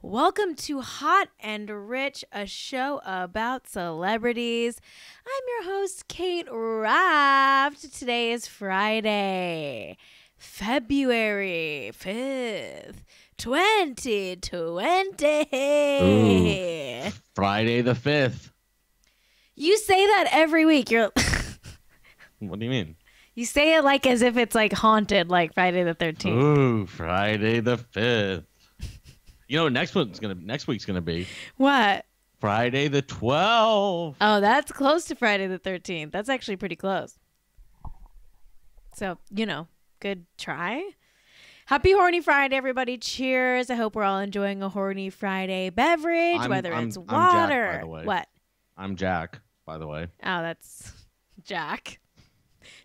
Welcome to Hot and Rich, a show about celebrities. I'm your host, Cait Raft. Today is Friday, February 5th, 2020. Friday the 5th. You say that every week. You're What do you mean? You say it like as if it's like haunted, like Friday the 13th. Ooh, Friday the 5th. You know, next one's gonna next week's gonna be What? Friday the 12th. Oh, that's close to Friday the 13th. That's actually pretty close. So, you know, good try. Happy Horny Friday, everybody. Cheers. I hope we're all enjoying a Horny Friday beverage, I'm- whether I'm- it's I'm Jack, by water. the way. What? I'm Jack, by the way. Oh, that's Jack.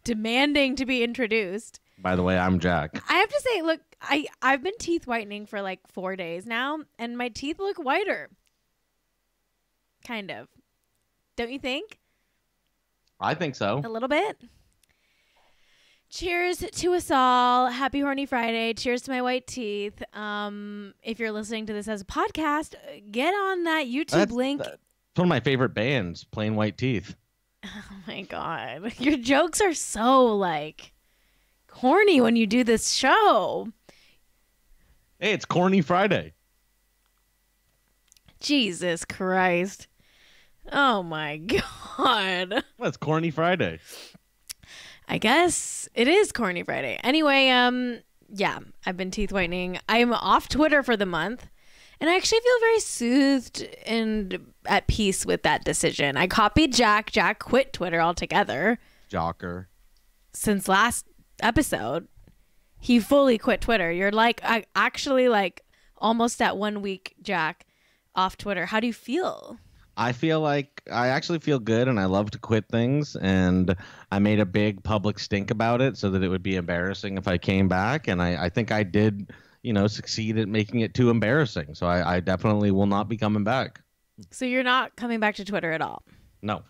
Demanding to be introduced. By the way, I'm Jack. I have to say, look, I, I've been teeth whitening for like four days now, and my teeth look whiter. Kind of. Don't you think? I think so. a little bit. Cheers to us all. Happy Horny Friday. Cheers to my white teeth. Um, if you're listening to this as a podcast, get on that YouTube That's- link. that's one of my favorite bands, Plain White Teeth. Oh my god. Your jokes are so like corny when you do this show. Hey, it's Corny Friday. Jesus Christ. Oh my god. Well, it's Corny Friday. I guess it is corny Friday. Anyway, um, yeah, I've been teeth whitening. I'm off Twitter for the month, and I actually feel very soothed and at peace with that decision. I copied Jack. Jack quit Twitter altogether Jocker. since last episode. He fully quit Twitter. You're like, I actually like almost at one week, Jack, off Twitter. How do you feel? I feel like I actually feel good and I love to quit things and I made a big public stink about it so that it would be embarrassing if I came back and I, I think I did, you know, succeed at making it too embarrassing. So I, I definitely will not be coming back. So you're not coming back to Twitter at all. No.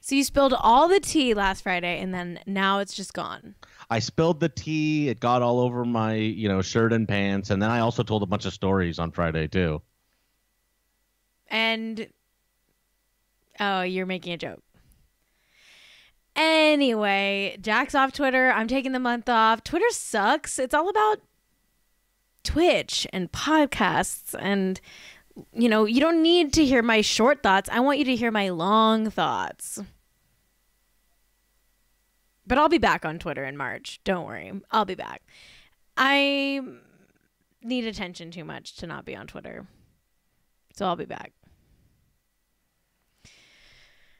So you spilled all the tea last Friday, and then now it's just gone. I spilled the tea, it got all over my, you know, shirt and pants, and then I also told a bunch of stories on Friday too. And oh, you're making a joke. Anyway, Jack's off Twitter. I'm taking the month off. Twitter sucks. It's all about Twitch and podcasts and you know, you don't need to hear my short thoughts. I want you to hear my long thoughts. But I'll be back on Twitter in March. Don't worry. I'll be back. I need attention too much to not be on Twitter. So I'll be back.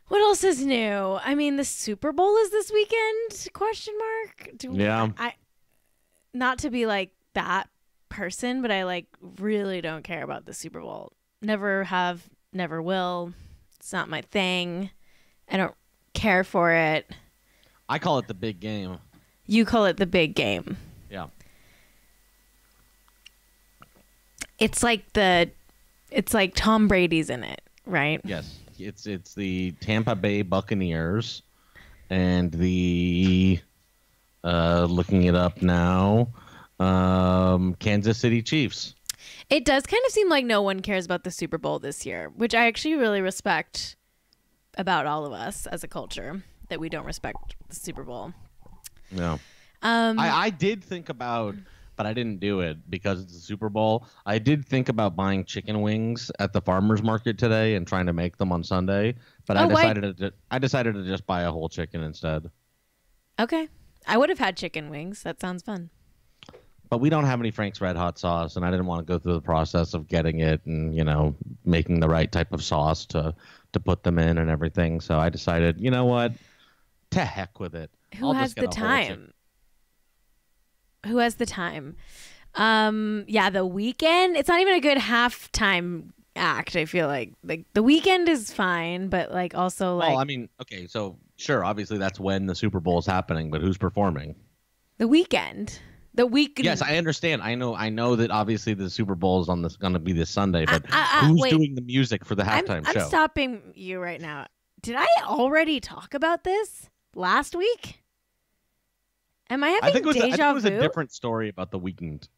What else is new? I mean, the Super Bowl is this weekend? Question mark. Do Yeah. I not to be like that person, but I like really don't care about the Super Bowl. Never have, never will. It's not my thing. I don't care for it. I call it the big game. You call it the big game. Yeah. It's like the it's like Tom Brady's in it, right? Yes. It's it's the Tampa Bay Buccaneers and the uh looking it up now. Um Kansas City Chiefs. It does kind of seem like no one cares about the Super Bowl this year, which I actually really respect about all of us as a culture that we don't respect the Super Bowl. No. Um, I, I did think about, but I didn't do it because it's the Super Bowl. I did think about buying chicken wings at the farmers market today and trying to make them on Sunday, but I Oh, why- decided to I decided to just buy a whole chicken instead. okay, I would have had chicken wings. That sounds fun. But we don't have any Frank's Red Hot sauce, and I didn't want to go through the process of getting it and you know making the right type of sauce to to put them in and everything. So I decided, you know what, to heck with it. Who I'll has the a whole chicken. time? Who has the time? Um, yeah, the Weeknd. It's not even a good halftime act. I feel like like the Weeknd is fine, but like also like well, I mean, okay, so sure, obviously that's when the Super Bowl is happening, but who's performing? the Weeknd. The week. Yes, I understand. I know. I know that obviously the Super Bowl is on this going to be this Sunday, but I- I- who's wait. doing the music for the I'm, halftime I'm show? stopping you right now. Did I already talk about this last week? Am I having I think it was, I think it was vu? a different story about the Weeknd.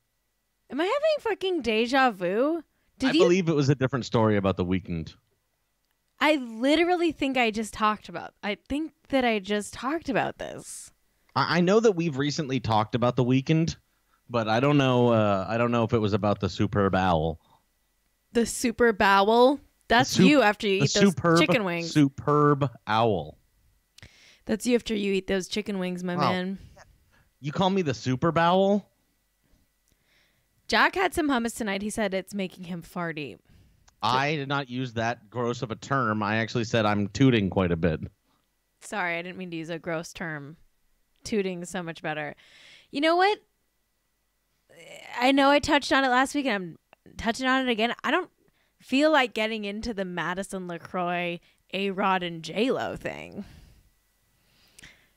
Am I having fucking deja vu? Did I you? believe it was a different story about the Weeknd. I literally think I just talked about. I think that I just talked about this. I, I know that we've recently talked about the Weeknd, but I don't know. Uh, I don't know if it was about the superb owl. The super bowel. That's sup- you after you eat those superb chicken wings. Superb owl. That's you after you eat those chicken wings, my Wow. man. You call me the super owl? Jack had some hummus tonight. He said it's making him farty. I did not use that gross of a term. I actually said I'm tooting quite a bit. Sorry, I didn't mean to use a gross term. Tooting so much better. You know what? I know I touched on it last week and I'm touching on it again. I don't feel like getting into the Madison LeCroy, A Rod, and J Lo thing.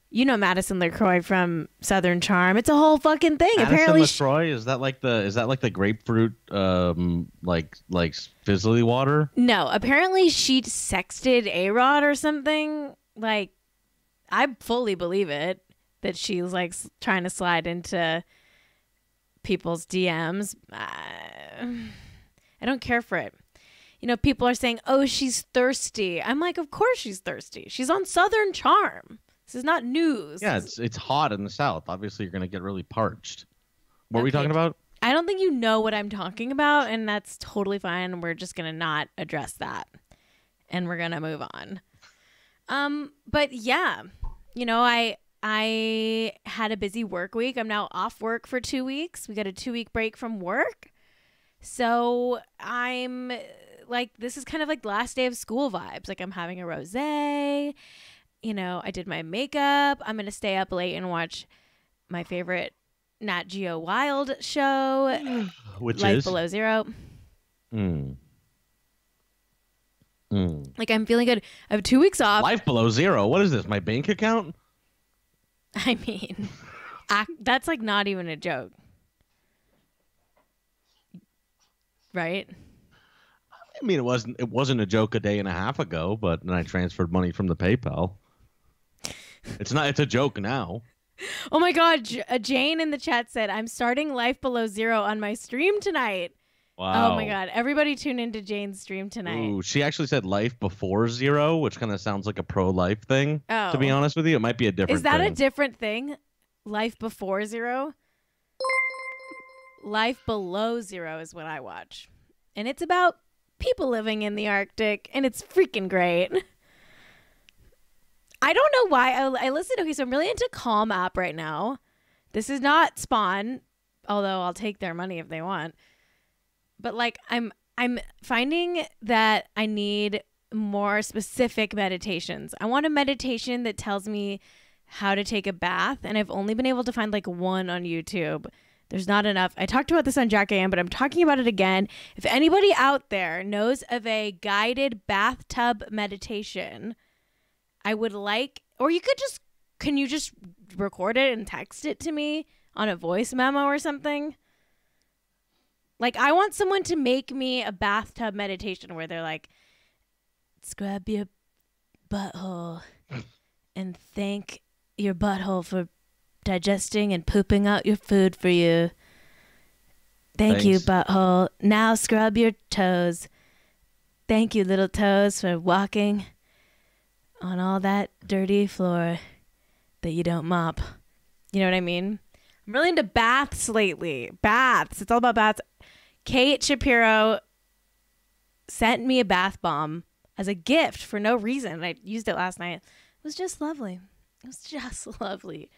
You know Madison LeCroy from Southern Charm. It's a whole fucking thing. Madison Apparently, LaCroix is that like the is that like the grapefruit um like like fizzly water? No, apparently she sexted A Rod or something. Like, I fully believe it that she was like trying to slide into people's DMs. Uh, I don't care for it. You know, people are saying, oh, she's thirsty. I'm like, of course she's thirsty. She's on Southern Charm. This is not news. Yeah, it's it's hot in the south. Obviously, you're gonna get really parched. What were we talking about? I don't think you know what I'm talking about, and that's totally fine. We're just gonna not address that, and we're gonna move on. Um, but yeah, you know, I I had a busy work week. I'm now off work for two weeks. We got a two week break from work, so I'm like, this is kind of like last day of school vibes. Like I'm having a rosé. You know, I did my makeup. I'm gonna stay up late and watch my favorite Nat Geo Wild show, Which Life is Below Zero. Mm. Mm. Like I'm feeling good. I have two weeks off. life below zero. What is this? My bank account? I mean, that's like not even a joke, right? I mean, it wasn't it wasn't a joke a day and a half ago, but then I transferred money from the PayPal. It's not. It's a joke now. Oh my God, J- uh, Jane in the chat said I'm starting Life Below Zero on my stream tonight. Wow. Oh my God, everybody tune into Jane's stream tonight. Ooh, she actually said life before zero, which kind of sounds like a pro-life thing. oh, To be oh. honest with you, it might be a different. Thing. Is that a different thing? Life Before Zero. Life Below Zero is what I watch, and it's about people living in the Arctic, and it's freaking great. I don't know why I, I listen. Okay, so I'm really into Calm app right now. This is not Spawn, although I'll take their money if they want. But like I'm I'm finding that I need more specific meditations. I want a meditation that tells me how to take a bath, and I've only been able to find like one on YouTube. There's not enough. I talked about this on Jack AM, but I'm talking about it again. If anybody out there knows of a guided bathtub meditation, I would like, or you could just, can you just record it and text it to me on a voice memo or something? Like, I want someone to make me a bathtub meditation where they're like, scrub your butthole and thank your butthole for digesting and pooping out your food for you. Thank you, butthole. Now scrub your toes. Thank you, little toes, for walking on all that dirty floor that you don't mop. You know what I mean? I'm really into baths lately. Baths. It's all about baths. Kate Shapiro sent me a bath bomb as a gift for no reason. I used it last night. It was just lovely. It was just lovely.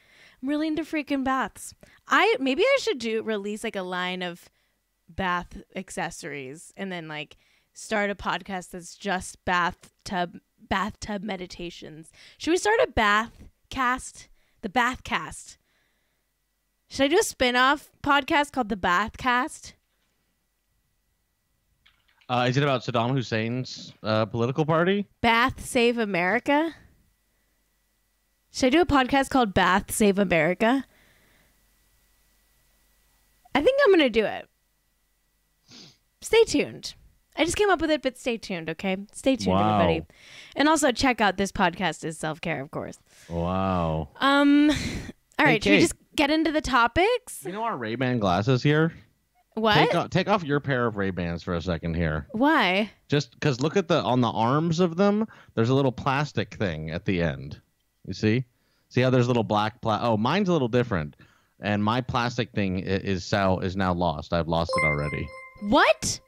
I'm really into freaking baths. I maybe I should do release like a line of bath accessories and then like start a podcast that's just bathtub bathtub meditations. Should we start a bath cast? The bath cast. Should I do a spin-off podcast called the Bath Cast? Uh, is it about Saddam Hussein's uh, political party? Bath Save America? Should I do a podcast called Bath Save America? I think I'm going to do it. Stay tuned. I just came up with it, but stay tuned, okay? Stay tuned, Wow. everybody. And also check out this podcast is self care, of course. Wow. Um, all right, should we just get into the topics? You know our Ray Ban glasses here. What? Take off, take off your pair of Ray Bans for a second here. Why? Just because look at the on the arms of them. There's a little plastic thing at the end. You see? See how there's a little black pla- Oh, mine's a little different, and my plastic thing is so is now lost. I've lost it already. What?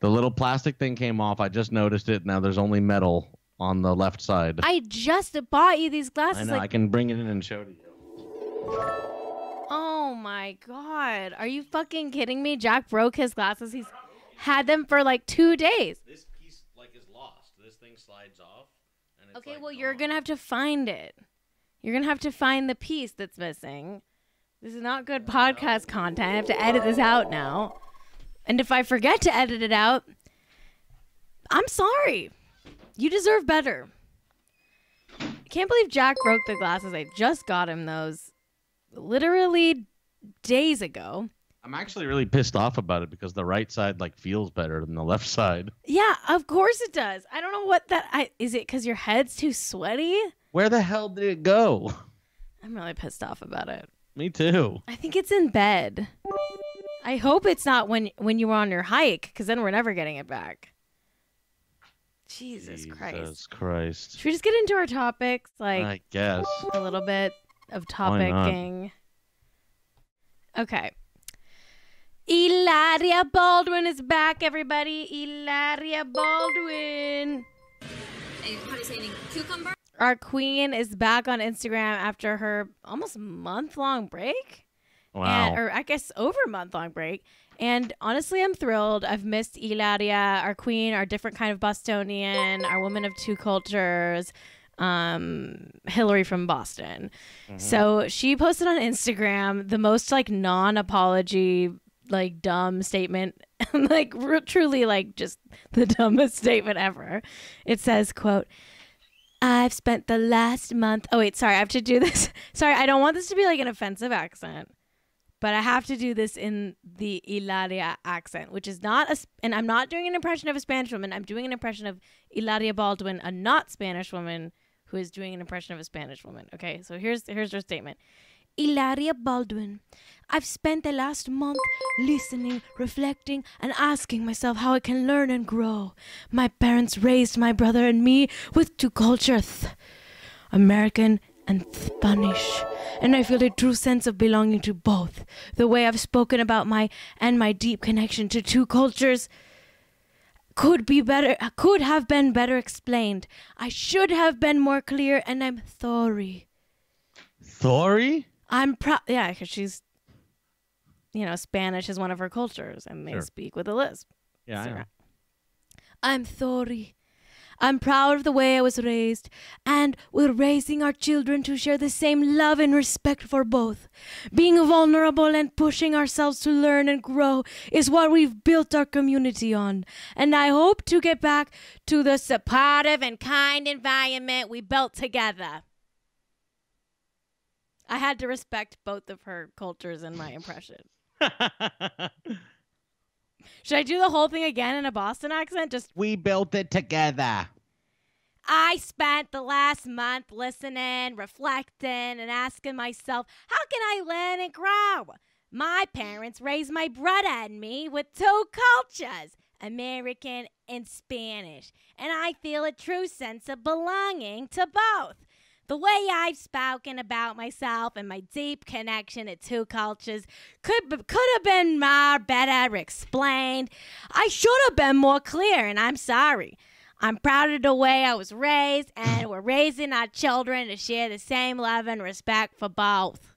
The little plastic thing came off. I just noticed it. Now there's only metal on the left side. I just bought you these glasses. I know. I can bring it in and show to you. Oh my god, are you fucking kidding me? Jack broke his glasses. He's had them for like two days. This piece like is lost. This thing slides off. And Okay, well you're gonna have to find it. You're gonna have to find the piece that's missing. This is not good podcast content. I have to edit this out now. And if I forget to edit it out, I'm sorry. You deserve better. I can't believe Jack broke the glasses. I just got him those literally days ago. I'm actually really pissed off about it because the right side like feels better than the left side. Yeah, of course it does. I don't know what that I is it cuz your head's too sweaty? Where the hell did it go? I'm really pissed off about it. Me too. I think it's in bed. I hope it's not when when you were on your hike, because then we're never getting it back. Jesus, Christ! Jesus Christ. Should we just get into our topics, like I guess. a little bit of topicing? Okay. Hilaria Baldwin is back, everybody. Hilaria Baldwin. Hey, how do you say it? Cucumber? Our queen is back on Instagram after her almost month long break. Wow. and, or I guess over a month long break. And honestly, I'm thrilled. I've missed Hilaria, our queen, our different kind of Bostonian, our woman of two cultures, um, Hillary from Boston. So she posted on Instagram the most like non apology, like dumb statement, like r- truly like just the dumbest statement ever. It says, "quote." I've spent the last month. Oh wait, sorry. I have to do this. Sorry, I don't want this to be like an offensive accent but I have to do this in the Hilaria accent, which is not a, and I'm not doing an impression of a Spanish woman. I'm doing an impression of Hilaria Baldwin, a not Spanish woman who is doing an impression of a Spanish woman. Okay, so here's here's her statement. Hilaria Baldwin, I've spent the last month listening, reflecting, and asking myself how I can learn and grow. My parents raised my brother and me with two cultures. American and Spanish. And I feel a true sense of belonging to both. The way I've spoken about my and my deep connection to two cultures could be better could have been better explained. I should have been more clear and I'm sorry. Thori? I'm proud yeah, because she's you know, Spanish is one of her cultures and they Sure. speak with a lisp. Yeah, I know. Sarah. I'm sorry. I'm proud of the way I was raised, and we're raising our children to share the same love and respect for both. Being vulnerable and pushing ourselves to learn and grow is what we've built our community on. And I hope to get back to the supportive and kind environment we built together. I had to respect both of her cultures in my impression. Should I do the whole thing again in a Boston accent? Just we built it together. I spent the last month listening, reflecting, and asking myself, how can I learn and grow? My parents raised my brother and me with two cultures, American and Spanish, and I feel a true sense of belonging to both. The way I've spoken about myself and my deep connection to two cultures could could have been more better explained. I should have been more clear, and I'm sorry. I'm proud of the way I was raised, and we're raising our children to share the same love and respect for both.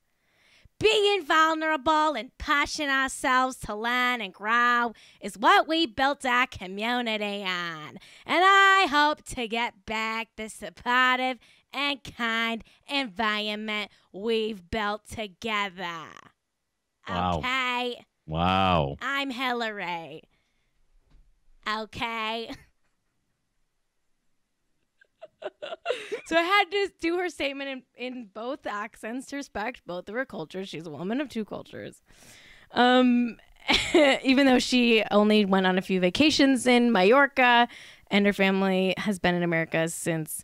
Being vulnerable and pushing ourselves to learn and grow is what we built our community on. And I hope to get back the supportive and kind environment we've built together. Wow. Okay. Wow. I'm Hillary. Okay. so I had to do her statement in, in both accents to respect both of her cultures. She's a woman of two cultures. Um, even though she only went on a few vacations in Mallorca and her family has been in America since the,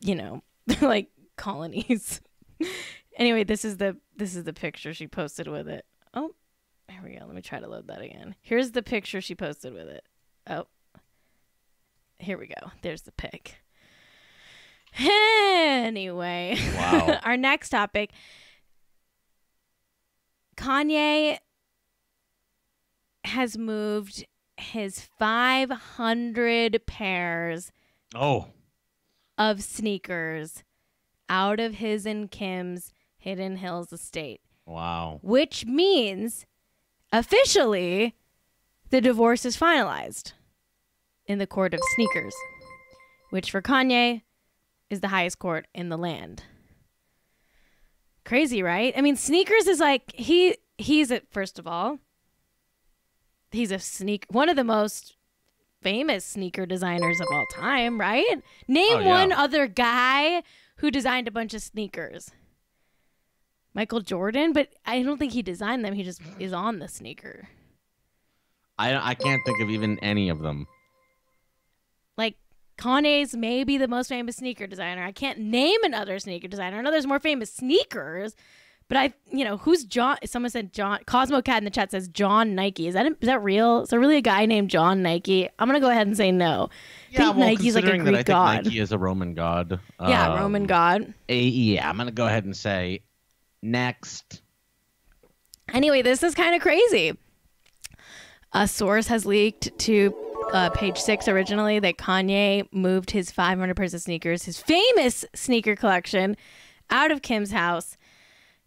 you know, like colonies. Anyway, this is the this is the picture she posted with it. Oh, here we go. Let me try to load that again. Here's the picture she posted with it. Oh, here we go. There's the pic. Anyway, Wow. our next topic Kanye has moved his 500 pairs Oh, of sneakers out of his and Kim's Hidden Hills estate, wow. which means officially the divorce is finalized in the court of sneakers, which for Kanye is the highest court in the land. Crazy, right? I mean, sneakers is like he he's a first of all, he's a sneak one of the most famous sneaker designers of all time, right? Name Oh, yeah. one other guy who designed a bunch of sneakers. Michael Jordan, but I don't think he designed them. He just is on the sneaker. I I can't think of even any of them. Like Kanye's maybe the most famous sneaker designer. I can't name another sneaker designer. I know there's more famous sneakers, but I, you know, who's John? Someone said John. Cosmo Cat in the chat says John Nike. Is that is that real? Is there really a guy named John Nike? I'm gonna go ahead and say no. I think Nike's like a Greek that I think god. Nike is a Roman god. yeah, um, Roman god. yeah, I'm gonna go ahead and say next. Anyway, this is kind of crazy. A source has leaked to uh, page six originally that Kanye moved his 500 pairs of sneakers, his famous sneaker collection, out of Kim's house.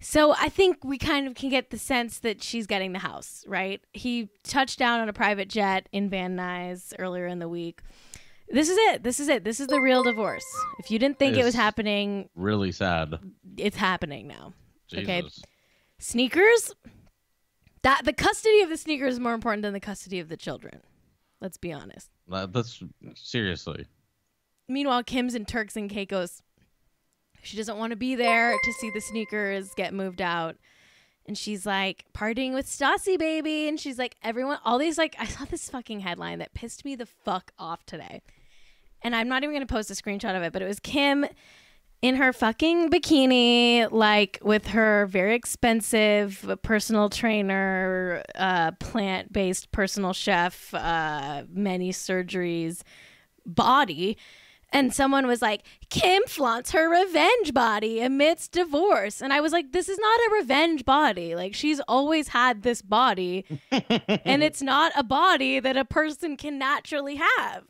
So I think we kind of can get the sense that she's getting the house, right? He touched down on a private jet in Van Nuys earlier in the week. This is it. This is it. This is the real divorce. If you didn't think it was happening, Really sad. it's happening now. Jesus. Okay. sneakers that the custody of the sneakers is more important than the custody of the children let's be honest That's seriously. meanwhile kim's and turks and caicos she doesn't want to be there to see the sneakers get moved out. And she's like partying with Stassi baby. And she's like everyone all these like I saw this fucking headline that pissed me the fuck off today. And I'm not even going to post a screenshot of it, but it was Kim in her fucking bikini like with her very expensive personal trainer, uh plant-based personal chef, uh many surgeries body and someone was like, Kim flaunts her revenge body amidst divorce. And I was like, this is not a revenge body. Like, she's always had this body, and it's not a body that a person can naturally have.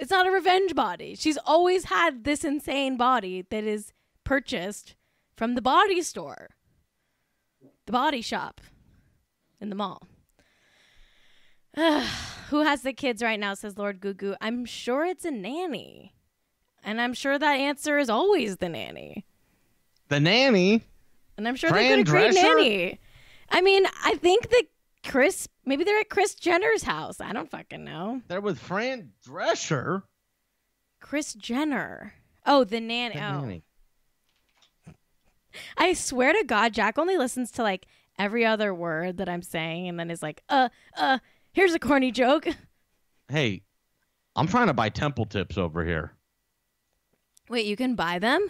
It's not a revenge body. She's always had this insane body that is purchased from the body store, the body shop in the mall. Who has the kids right now? Says Lord Gugu. I'm sure it's a nanny. And I'm sure that answer is always the nanny. The nanny. And I'm sure Fran they could agree Drescher? nanny. I mean, I think that Kris, maybe they're at Kris Jenner's house. I don't fucking know. They're with Fran Drescher. Kris Jenner. Oh, the nanny. The Oh. nanny. I swear to God, Jack only listens to like every other word that I'm saying and then is like, uh, uh, here's a corny joke. Hey, I'm trying to buy temple tips over here. Wait, you can buy them?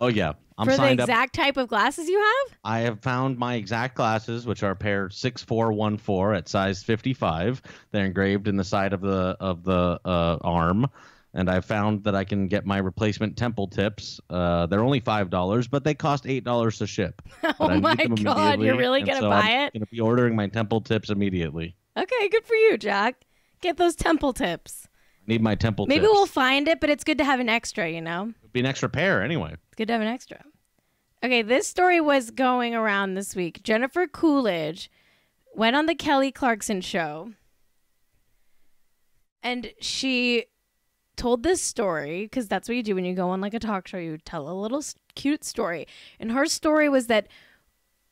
Oh yeah, I'm for the signed up. exact type of glasses you have? I have found my exact glasses, which are pair six four one four at size fifty five. They're engraved in the side of the of the uh, arm, and I found that I can get my replacement temple tips. Uh, they're only five dollars, but they cost eight dollars to ship. Oh my God, you're really gonna so buy I'm it? Gonna be ordering my temple tips immediately. Okay, good for you, Jack. Get those temple tips. Need my temple Maybe tips. we'll find it, but it's good to have an extra, you know? It'd be an extra pair anyway. It's good to have an extra. Okay, this story was going around this week. Jennifer Coolidge went on the Kelly Clarkson show and she told this story because that's what you do when you go on like a talk show. You tell a little cute story. And her story was that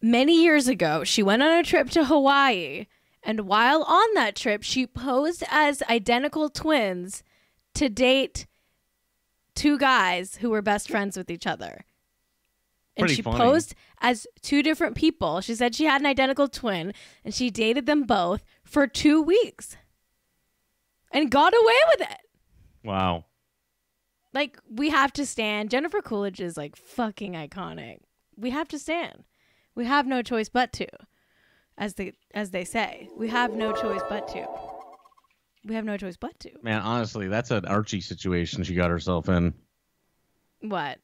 many years ago, she went on a trip to Hawaii. And while on that trip, she posed as identical twins to date two guys who were best friends with each other. And Pretty she funny. posed as two different people. She said she had an identical twin and she dated them both for two weeks and got away with it. Wow. Like, we have to stand. Jennifer Coolidge is like fucking iconic. we have to stand. We have no choice but to, as they as they say. We have no choice but to. We have no choice but to. Man, honestly, that's an Archie situation she got herself in. What?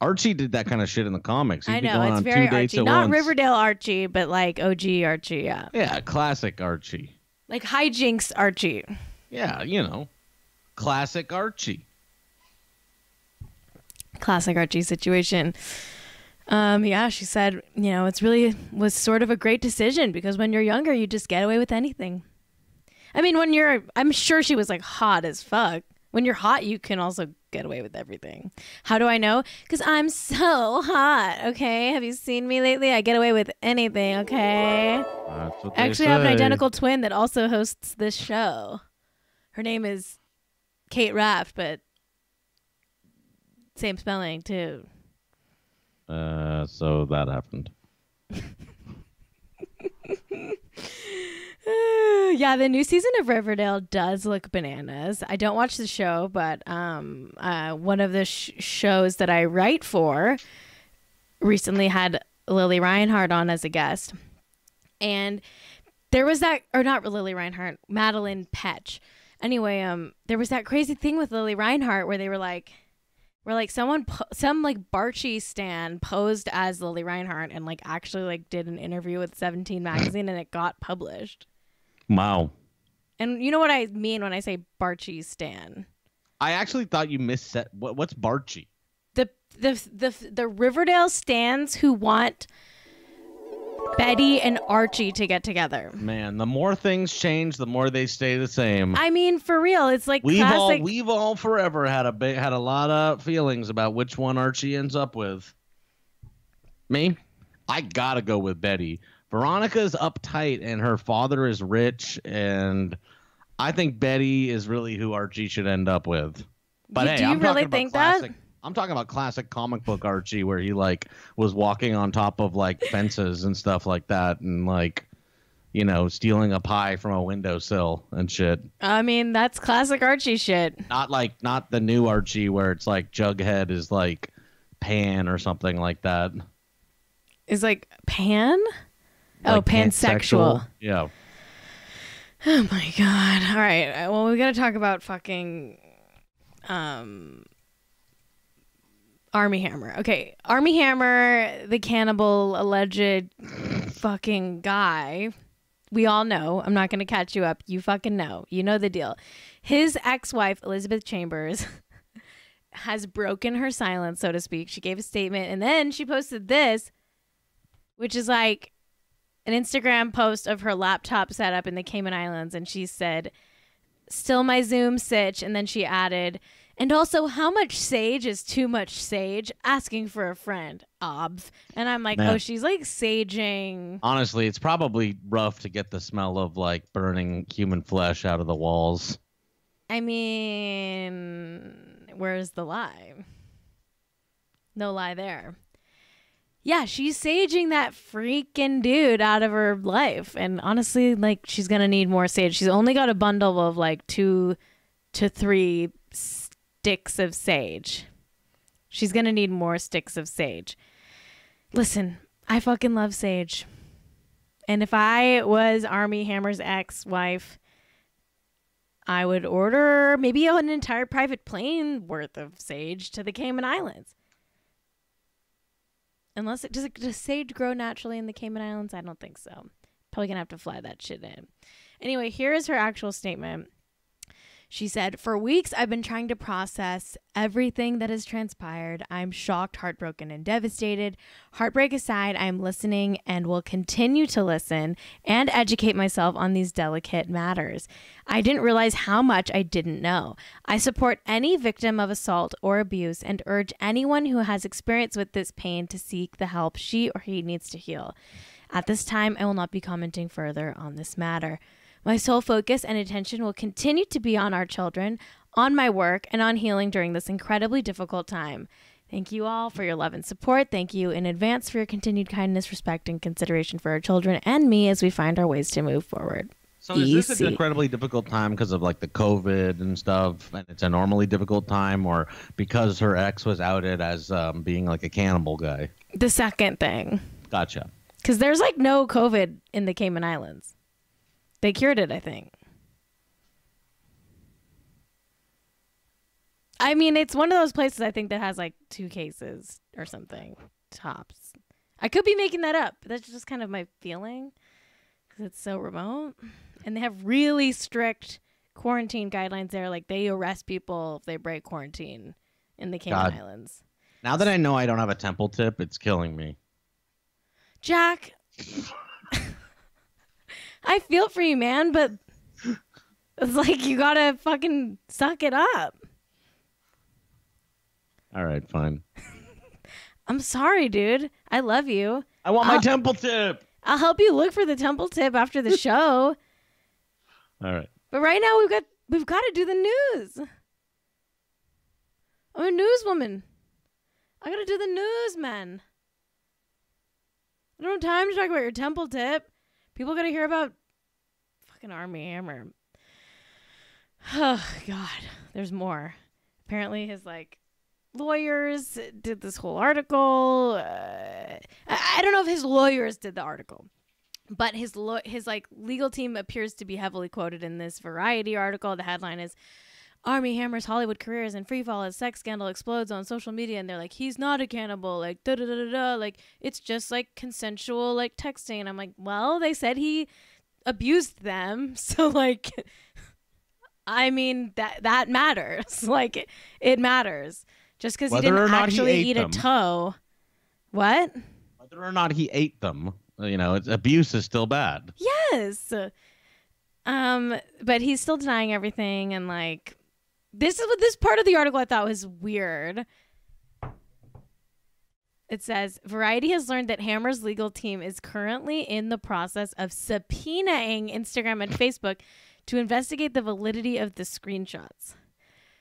Archie did that kind of shit in the comics. He'd I know going it's very Archie, not once. Riverdale Archie, but like OG Archie. Yeah, Yeah, classic Archie. like hijinks Archie. Yeah, you know, classic Archie. classic Archie situation. Um, yeah, she said, you know, it's really was sort of a great decision because when you're younger, you just get away with anything. I mean, when you're, I'm sure she was like hot as fuck. When you're hot, you can also get away with everything. How do I know? Because I'm so hot. Okay, have you seen me lately? I get away with anything. Okay. That's what I they actually have an identical twin that also hosts this show. Her name is Cait Raft, but same spelling too. Uh, so that happened. yeah, the new season of Riverdale does look bananas. I don't watch the show, but um, uh, one of the sh- shows that I write for recently had Lili Reinhart on as a guest, and there was that, or not Lili Reinhart, Madelaine Petsch. Anyway, um, there was that crazy thing with Lili Reinhart where they were like, where like someone, po- some like Barchie stan posed as Lili Reinhart and like actually like did an interview with Seventeen magazine and it got published. Wow. And you know what I mean when I say Barchie stan. I actually thought you missed set. What, what's Barchie? The the the the Riverdale stands who want Betty and Archie to get together. Man, the more things change, the more they stay the same. I mean, for real, it's like we've classic. all we've all forever had a big, had a lot of feelings about which one Archie ends up with. Me, I gotta go with Betty. Veronica's uptight and her father is rich, and I think Betty is really who Archie should end up with. But You- hey, do you I'm really talking about think that? I'm talking about classic comic book Archie, where he like was walking on top of like fences and stuff like that, and like, you know, stealing a pie from a windowsill and shit. I mean, that's classic Archie shit. Not like not the new Archie where it's like Jughead is like Pan or something like that. Is like pan. oh, Like pansexual. Yeah. Oh my god. All right. Well, we got to talk about fucking um Armie Hammer. Okay, Armie Hammer, the cannibal alleged fucking guy. We all know. I'm not going to catch you up. You fucking know. You know the deal. His ex-wife Elizabeth Chambers has broken her silence, so to speak. She gave a statement and then she posted this which is like an Instagram post of her laptop setup in the Cayman Islands, and she said, "Still my Zoom sitch," and then she added, "And also, how much sage is too much sage? Asking for a friend, obv." And I'm like, oh, Man. "Oh, she's like saging." Honestly, it's probably rough to get the smell of like burning human flesh out of the walls. I mean, where's the lie? No lie there. Yeah, she's saging that freaking dude out of her life. And honestly, like, she's going to need more sage. She's only got a bundle of like two to three sticks of sage. She's going to need more sticks of sage. Listen, I fucking love sage. And if I was Armie Hammer's ex wife, I would order maybe an entire private plane worth of sage to the Cayman Islands. Unless it does, it, does sage grow naturally in the Cayman Islands? I don't think so. Probably gonna have to fly that shit in. Anyway, here is her actual statement. She said, For weeks, I've been trying to process everything that has transpired. I'm shocked, heartbroken, and devastated. Heartbreak aside, I'm listening and will continue to listen and educate myself on these delicate matters. I didn't realize how much I didn't know. I support any victim of assault or abuse and urge anyone who has experience with this pain to seek the help she or he needs to heal. At this time, I will not be commenting further on this matter. My sole focus and attention will continue to be on our children, on my work, and on healing during this incredibly difficult time. Thank you all for your love and support. Thank you in advance for your continued kindness, respect, and consideration for our children and me as we find our ways to move forward. So is this Easy. an incredibly difficult time because of like the COVID and stuff, and it's a normally difficult time, or because her ex was outed as um, being like a cannibal guy? The second thing. Gotcha. Because there's like no COVID in the Cayman Islands. They cured it, I think. I mean, it's one of those places I think that has like two cases or something tops. I could be making that up. But that's just kind of my feeling because it's so remote, and they have really strict quarantine guidelines there. Like they arrest people if they break quarantine in the Cayman God. Islands. Now that I know I don't have a temple tip, it's killing me. Jack, I feel for you, man, but it's like you gotta fucking suck it up. All right, fine. I'm sorry, dude. I love you. I want my Uh, temple tip. I'll help you look for the temple tip after the show. All right. But right now we've got we've got to do the news. I'm a newswoman. I gotta do the news, man. I don't have time to talk about your temple tip. People gotta hear about fucking Armie Hammer. Oh God, there's more. Apparently, his like lawyers did this whole article. Uh, I, I don't know if his lawyers did the article, but his lo- his like legal team appears to be heavily quoted in this Variety article. The headline is Armie Hammer's Hollywood careers in free fall as sex scandal explodes on social media, and they're like, he's not a cannibal, like da da da da da, like it's just like consensual like texting. And I'm like, well, they said he abused them, so like, I mean that that matters. like it, it matters. Just because he Whether didn't or not he actually ate eat them. a toe. What? Whether or not he ate them, you know, it's, abuse is still bad. Yes. Um, but he's still denying everything and like this is what this part of the article I thought was weird. It says Variety has learned that Hammer's legal team is currently in the process of subpoenaing Instagram and Facebook to investigate the validity of the screenshots.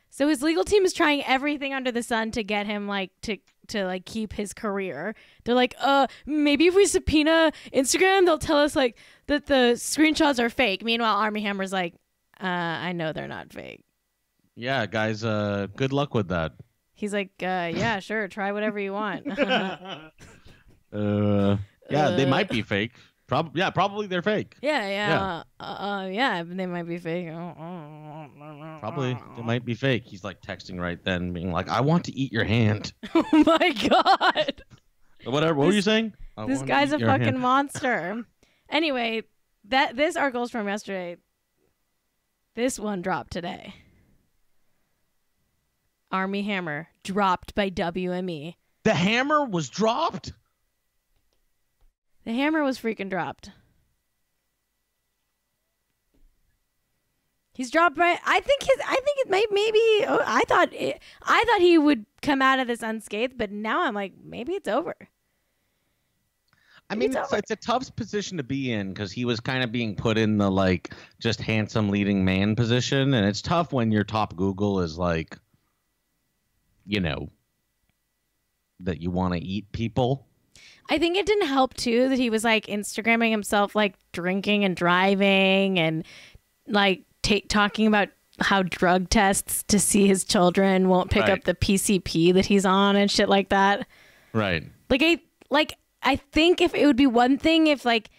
So his legal team is trying everything under the sun to get him like to to like keep his career. They're like, uh, maybe if we subpoena Instagram, they'll tell us like that the screenshots are fake. Meanwhile, Armie Hammer's like, uh, I know they're not fake. Yeah, guys. Uh, good luck with that. He's like, uh, yeah, sure, try whatever you want. Uh, yeah, they Uh. might be fake. Prob- yeah, probably they're fake. yeah, yeah, Uh, uh, yeah, they might be fake. Probably they might be fake. He's like texting right then, being like, "I want to eat your hand." Oh my god. Whatever. What were you saying? This guy's a fucking hand. monster. Anyway, that this article's from yesterday. This one dropped today. Armie Hammer dropped by WME. The hammer was dropped. The hammer was freaking dropped. He's dropped by. I think his. I think it might maybe. Oh, I thought. It, I thought he would come out of this unscathed, but now I'm like, maybe it's over. I mean, It's it's, it's a tough position to be in because he was kind of being put in the like just handsome leading man position, and it's tough when your top Google is like, you know, that you want to eat people. I think it didn't help too that he was like Instagramming himself like drinking and driving and like ta talking about how drug tests to see his children won't pick Right. up the PCP that he's on and shit like that. Right. Like I like I think if it would be one thing if like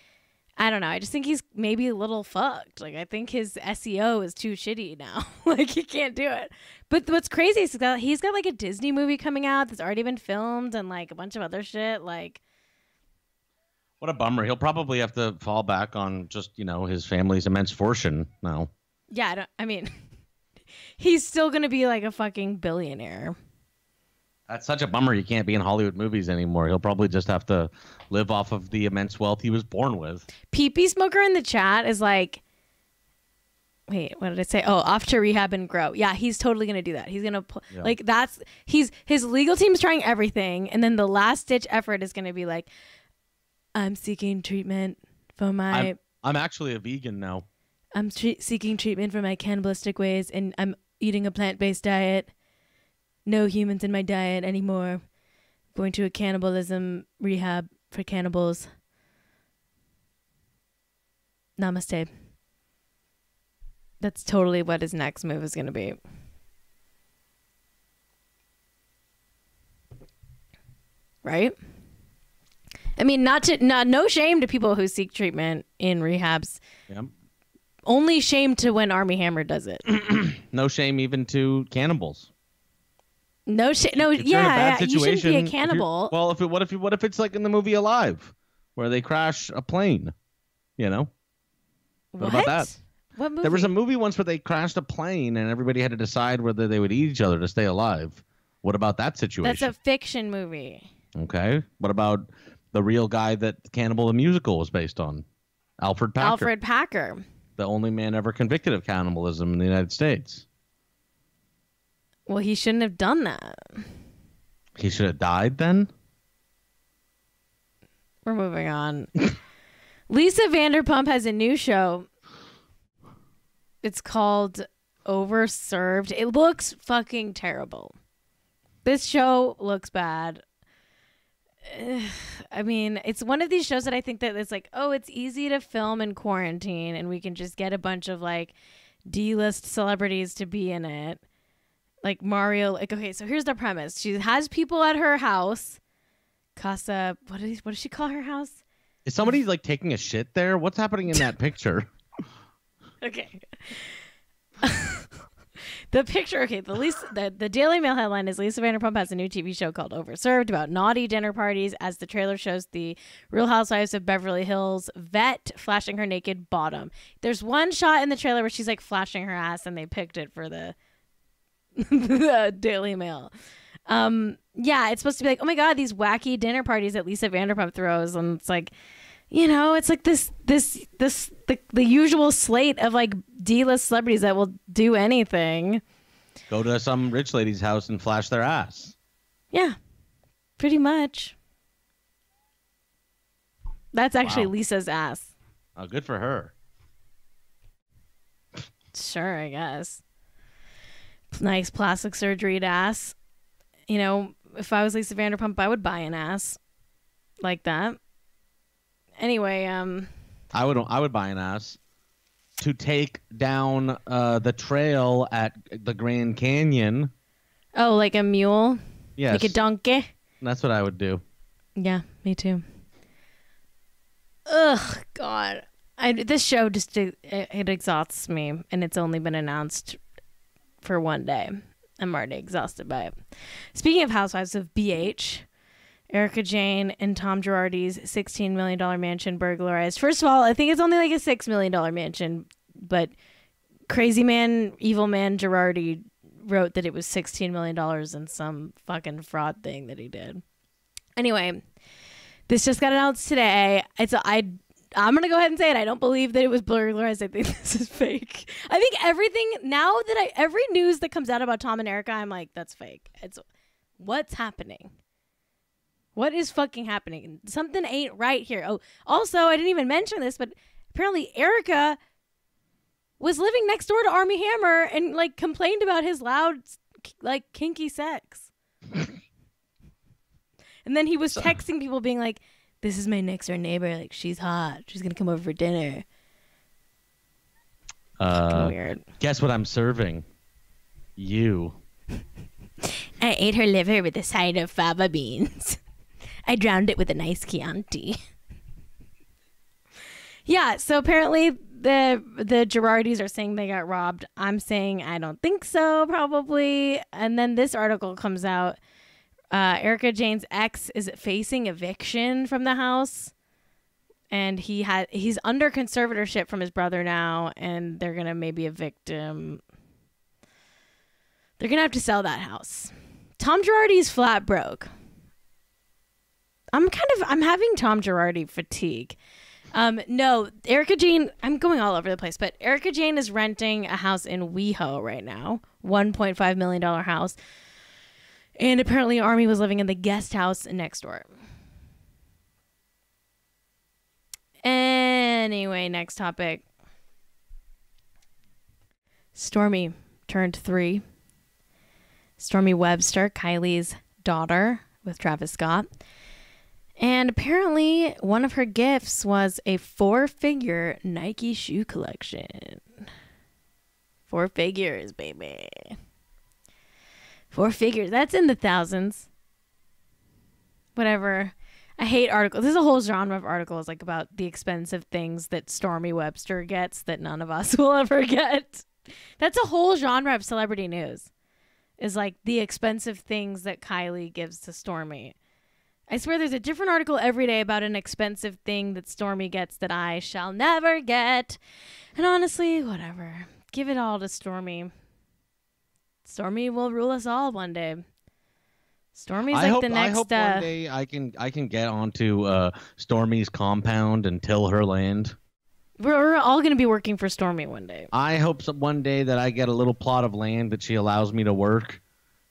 I don't know, I just think he's maybe a little fucked. Like I think his SEO is too shitty now. like he can't do it. But what's crazy is that he's got like a Disney movie coming out that's already been filmed and like a bunch of other shit like What a bummer. He'll probably have to fall back on just you know his family's immense fortune now. Yeah, I, don't, I mean, he's still gonna be like a fucking billionaire. That's such a bummer. He can't be in Hollywood movies anymore. He'll probably just have to live off of the immense wealth he was born with. PP Smoker in the chat is like, wait, what did I say? Oh, off to rehab and grow. Yeah, he's totally gonna do that. He's gonna pu- Yeah. like that's he's his legal team's trying everything, and then the last ditch effort is gonna be like, I'm seeking treatment for my. I'm, I'm actually a vegan now. I'm tre- seeking treatment for my cannibalistic ways, and I'm eating a plant based diet. No humans in my diet anymore. Going to a cannibalism rehab for cannibals. Namaste. That's totally what his next move is going to be. Right? I mean, not to not no shame to people who seek treatment in rehabs. Yep. Only shame to when Armie Hammer does it. No shame even to cannibals. No shit. No, If you're in a yeah, you shouldn't be a if cannibal. Well, if it, what if what if it's like in the movie Alive, where they crash a plane? You know, what about that? What movie? there was a movie once where they crashed a plane and everybody had to decide whether they would eat each other to stay alive. What about that situation? That's a fiction movie. Okay. What about the real guy that Cannibal the Musical was based on? Alfred Packer, Alfred Packer. the only man ever convicted of cannibalism in the United States. Well, he shouldn't have done that. He should have died then. We're moving on. Lisa Vanderpump has a new show. It's called Overserved. It looks fucking terrible. This show looks bad. I mean, it's one of these shows that I think that it's like, oh, it's easy to film in quarantine and we can just get a bunch of like D-list celebrities to be in it. Like Mario, like okay, so here's the premise. She has people at her house. Casa, what is what does she call her house? Is somebody like taking a shit there? What's happening in that picture? Okay. the picture, okay, the least the, the Daily Mail headline is Lisa Vanderpump has a new TV show called Overserved about naughty dinner parties as the trailer shows the Real Housewives of Beverly Hills vet flashing her naked bottom. There's one shot in the trailer where she's like flashing her ass and they picked it for the the Daily Mail. Um yeah, it's supposed to be like, "Oh my god, these wacky dinner parties that Lisa Vanderpump throws." And it's like you know, it's like this this this the, the usual slate of like D-list celebrities that will do anything. Go to some rich lady's house and flash their ass. Yeah. Pretty much. That's actually Wow. Lisa's ass. Oh, good for her. Sure, I guess. Nice plastic surgery ass. You know, if I was Lisa Vanderpump, I would buy an ass like that. Anyway, um I would I would buy an ass to take down uh, the trail at the Grand Canyon. oh, like a mule, Yes, like a donkey. that's what I would do. Yeah, me too. Ugh, God. I, this show just it, it exhausts me, and it's only been announced for one day. I'm already exhausted by it. Speaking of Housewives of BH, Erika Jayne and Tom Girardi's $16 million mansion burglarized. First of all, I think it's only like a $6 million mansion, but crazy man, evil man Girardi wrote that it was $16 million in some fucking fraud thing that he did. Anyway, this just got announced today. It's I I'm gonna go ahead and say it. I don't believe that it was burglarized. I think this is fake. I think everything now that I every news that comes out about Tom and Erika, I'm like, that's fake. It's what's happening. What is fucking happening? Something ain't right here. Oh, also, I didn't even mention this, but apparently Erika was living next door to Armie Hammer and like complained about his loud, like kinky sex. and then he was texting people, being like, "This is my next door neighbor. Like, she's hot. She's gonna come over for dinner." Uh, Weird. guess what I'm serving? You. I ate her liver with a side of fava beans. I drowned it with a nice Chianti. yeah, so apparently the the Girardis are saying they got robbed. I'm saying I don't think so, probably. And then this article comes out. Uh, Erika Jayne's ex is facing eviction from the house, and he had he's under conservatorship from his brother now, and they're gonna maybe evict him. They're gonna have to sell that house. Tom Girardi's flat broke. I'm kind of I'm having Tom Girardi fatigue. Um, no, Erika Jayne. I'm going all over the place, but Erika Jayne is renting a house in WeHo right now, 1.5 million dollar house, and apparently Armie was living in the guest house next door. Anyway, next topic. Stormi turned three. Stormi Webster, Kylie's daughter, with Travis Scott. And apparently, one of her gifts was a four figure Nike shoe collection. Four figures, baby. Four figures. That's in the thousands. Whatever. I hate articles. There's a whole genre of articles like about the expensive things that Stormi Webster gets that none of us will ever get. That's a whole genre of celebrity news. Is like the expensive things that Kylie gives to Stormi. I swear there's a different article every day about an expensive thing that Stormi gets that I shall never get. And honestly, whatever. Give it all to Stormi. Stormi will rule us all one day. Stormi's I like hope, the next I hope uh, one day I can I can get onto uh, Stormi's compound and till her land. we're, we're all going to be working for Stormi one day. I hope some, one day that I get a little plot of land that she allows me to work,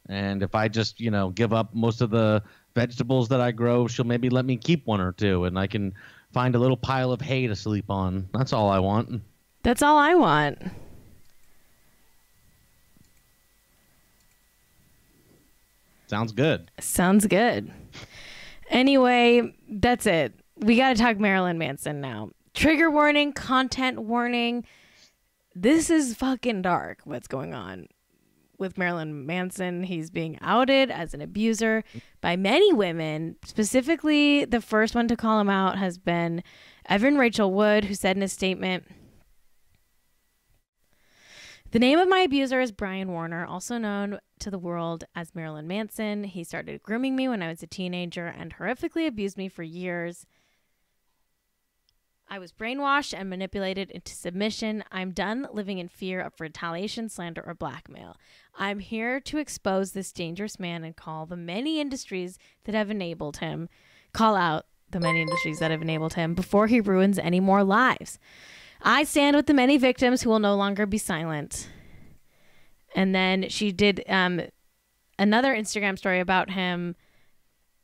and if I just you know give up most of the vegetables that I grow, she'll maybe let me keep one or two, and I can find a little pile of hay to sleep on. That's all I want. That's all I want. Sounds good. Sounds good. Anyway, that's it. We got to talk Marilyn Manson now. Trigger warning, content warning. This is fucking dark what's going on with Marilyn Manson. He's being outed as an abuser by many women. Specifically, the first one to call him out has been Evan Rachel Wood, who said in a statement, the name of my abuser is Brian Warner, also known to the world as Marilyn Manson. He started grooming me when I was a teenager and horrifically abused me for years. I was brainwashed and manipulated into submission. I'm done living in fear of retaliation, slander, or blackmail. I'm here to expose this dangerous man and call the many industries that have enabled him, call out the many industries that have enabled him before he ruins any more lives. I stand with the many victims who will no longer be silent. And then she did um, another Instagram story about him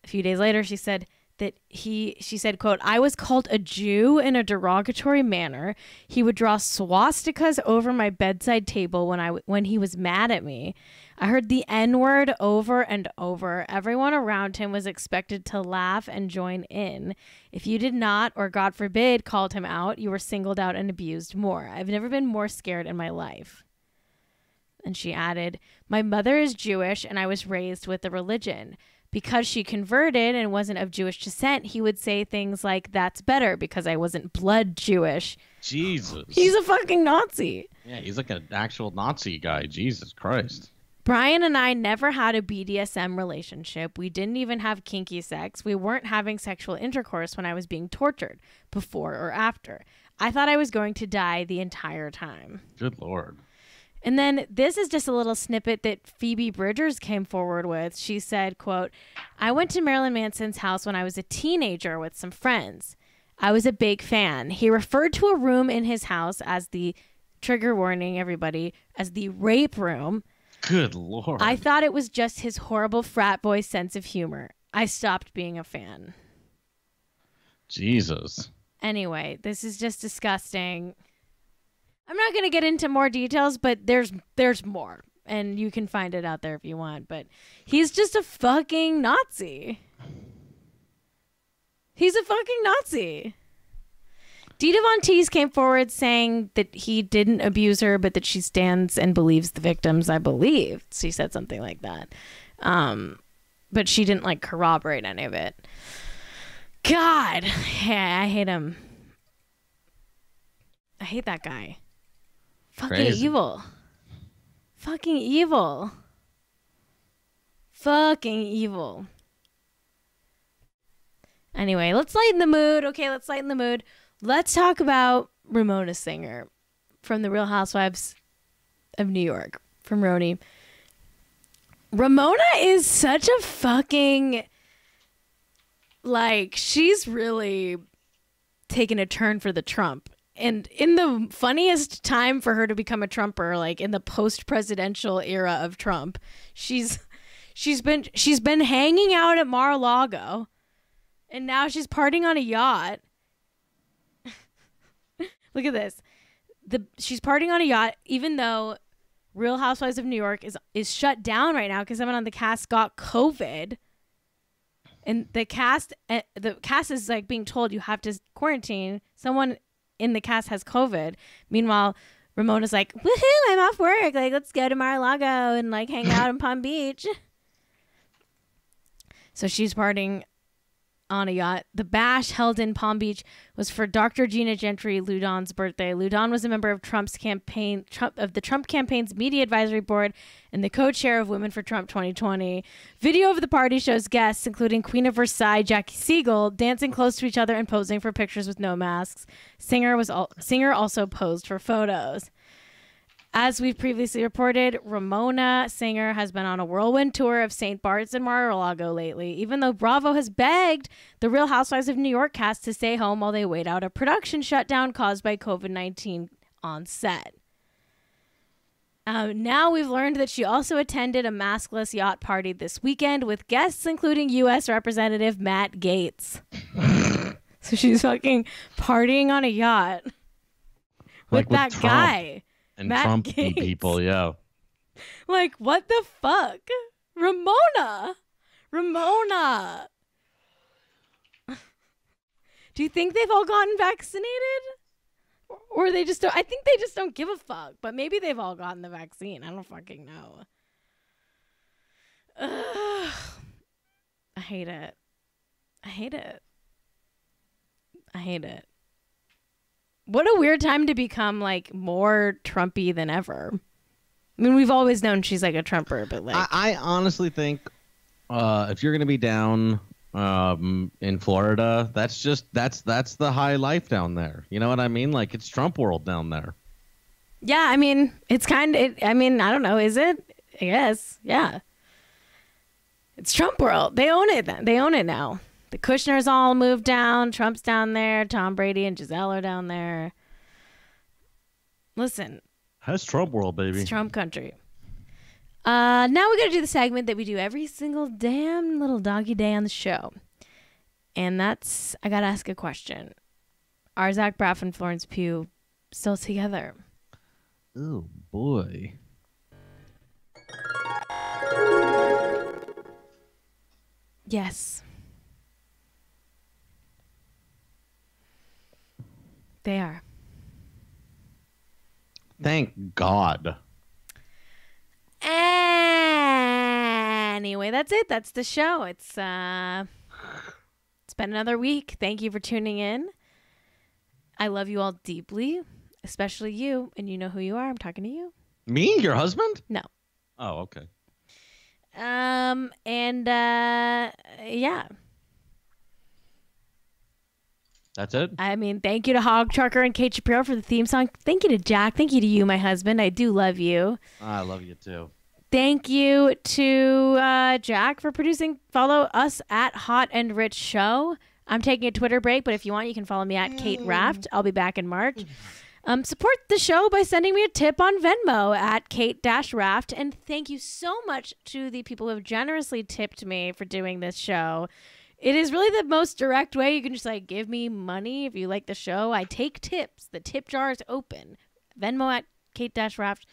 a few days later. She said that he, she said, quote, I was called a Jew in a derogatory manner. He would draw swastikas over my bedside table when I, when he was mad at me. I heard the N word over and over. Everyone around him was expected to laugh and join in. If you did not, or God forbid, called him out, you were singled out and abused more. I've never been more scared in my life. And she added, My mother is Jewish and I was raised with the religion. Because she converted and wasn't of Jewish descent, he would say things like, That's better because I wasn't blood Jewish. Jesus. He's a fucking Nazi. yeah, he's like an actual Nazi guy. Jesus Christ. Brian and I never had a BDSM relationship. We didn't even have kinky sex. We weren't having sexual intercourse when I was being tortured, before or after. I thought I was going to die the entire time. Good lord. And then this is just a little snippet that Phoebe Bridgers came forward with. She said, quote, I went to Marilyn Manson's house when I was a teenager with some friends. I was a big fan. He referred to a room in his house as the trigger warning, everybody, as the rape room. Good lord. I thought it was just his horrible frat boy sense of humor. I stopped being a fan. Jesus. Anyway, this is just disgusting. I'm not going to get into more details, but there's there's more and you can find it out there if you want, but he's just a fucking Nazi. He's a fucking Nazi. Dita Von Teese came forward saying that he didn't abuse her, but that she stands and believes the victims. I believe she said something like that, um, but she didn't like corroborate any of it. God, yeah, I hate him. I hate that guy. Fucking Crazy. evil. Fucking evil. Fucking evil. Anyway, let's lighten the mood. Okay, let's lighten the mood. Let's talk about Ramona Singer from the Real Housewives of New York, from RHONY. Ramona is such a fucking like she's really taken a turn for the Trump. And in the funniest time for her to become a Trumper, like in the post-presidential era of Trump, she's she's been she's been hanging out at Mar-a-Lago, and now she's partying on a yacht. Look at this. The she's partying on a yacht, even though Real Housewives of New York is is shut down right now because someone on the cast got COVID. And the cast, eh, the cast is like being told you have to quarantine. Someone in the cast has COVID. Meanwhile, Ramona's like, woohoo, I'm off work. Like, let's go to Mar-a-Lago and like hang out in Palm Beach. So she's partying on a yacht. The bash held in Palm Beach was for Dr. Gina Gentry Loudon's birthday. Loudon was a member of Trump's campaign Trump of the Trump campaign's media advisory board and the co-chair of Women for Trump 2020. Video of the party shows guests including Queen of Versailles Jackie Siegel dancing close to each other and posing for pictures with no masks. Singer was al- singer also posed for photos. As we've previously reported, Ramona Singer has been on a whirlwind tour of St. Bart's and Mar-a-Lago lately, even though Bravo has begged the Real Housewives of New York cast to stay home while they wait out a production shutdown caused by COVID 19 on set. Um, now we've learned that she also attended a maskless yacht party this weekend with guests including U.S. Representative Matt Gaetz. so she's fucking partying on a yacht with Like with that Trump. guy. And Matt Trump Gaetz. people, yeah. Like, what the fuck? Ramona! Ramona! Do you think they've all gotten vaccinated? Or they just don't? I think they just don't give a fuck. But maybe they've all gotten the vaccine. I don't fucking know. Ugh. I hate it. I hate it. I hate it. What a weird time to become like more Trumpy than ever. I mean, we've always known she's like a Trumper, but like, I, I honestly think uh, if you're gonna be down um, in Florida, that's just that's that's the high life down there. You know what I mean? Like it's Trump world down there. yeah, I mean, it's kind of, I mean, I don't know, is it? I guess, yeah. It's Trump world. They own it. They own it now. The Kushners all moved down. Trump's down there. Tom Brady and Gisele are down there. Listen, That's Trump world, baby. It's Trump country. Uh, now we got to do the segment that we do every single damn little doggy day on the show, and that's I got to ask a question: Are Zach Braff and Florence Pugh still together? Oh boy. Yes, they are. Thank God. Anyway, that's it. That's the show. It's uh it's been another week. Thank you for tuning in. I love you all deeply, especially you, and you know who you are. I'm talking to you. Me, your husband? No. Oh, okay. Um and uh yeah. That's it. I mean, thank you to Hogtrucker and Kate Shapiro for the theme song. Thank you to Jack. Thank you to you, my husband. I do love you. I love you too. Thank you to uh, Jack for producing. Follow us at Hot and Rich Show. I'm taking a Twitter break, but if you want, you can follow me at Cait Raft. I'll be back in March. Um, support the show by sending me a tip on Venmo at Cait Raft. And thank you so much to the people who have generously tipped me for doing this show. It is really the most direct way. You can just like give me money if you like the show. I take tips. The tip jar is open. Venmo at Cait Dash Raft.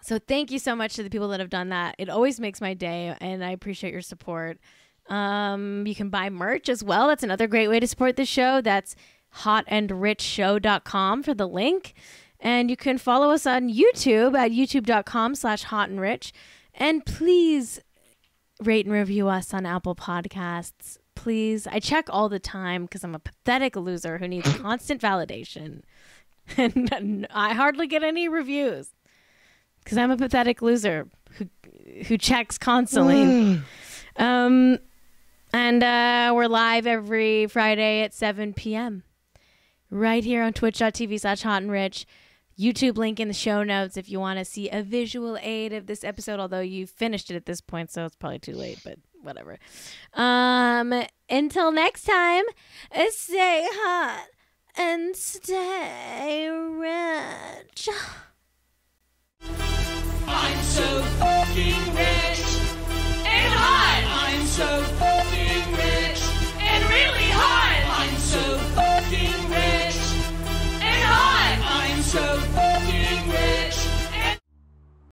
So thank you so much to the people that have done that. It always makes my day, and I appreciate your support. Um, you can buy merch as well. That's another great way to support the show. That's hotandrichshow.com for the link. And you can follow us on YouTube at youtube.com slash hotandrich. And please rate and review us on Apple Podcasts. Please. I check all the time because I'm a pathetic loser who needs constant validation. And I hardly get any reviews because I'm a pathetic loser who who checks constantly. um, and uh, we're live every Friday at 7 p.m. right here on twitch.tv slash hot and rich. YouTube link in the show notes if you want to see a visual aid of this episode, although you finished it at this point, so it's probably too late, but whatever. Um, until next time, stay hot and stay rich. I'm so fucking rich and hot. I'm so fucking rich and really hot. I'm so show.